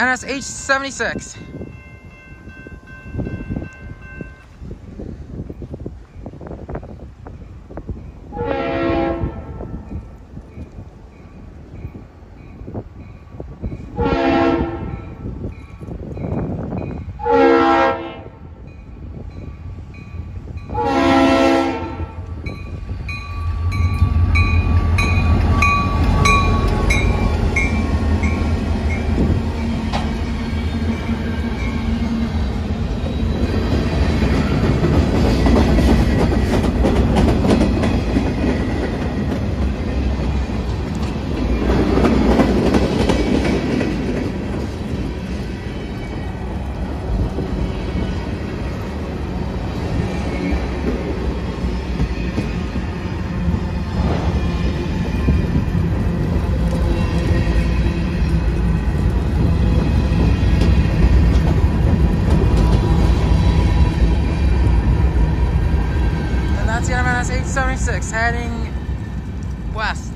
NSH76. Montana Mass 876 heading west.